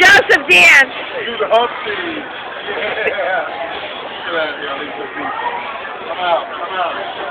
Joseph dance. Do the Humpty. Yeah. Get out Come out. Come out.